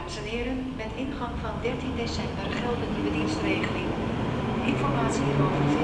Dames en heren, met ingang van 13 december geldt een nieuwe dienstregeling. Informatie hierover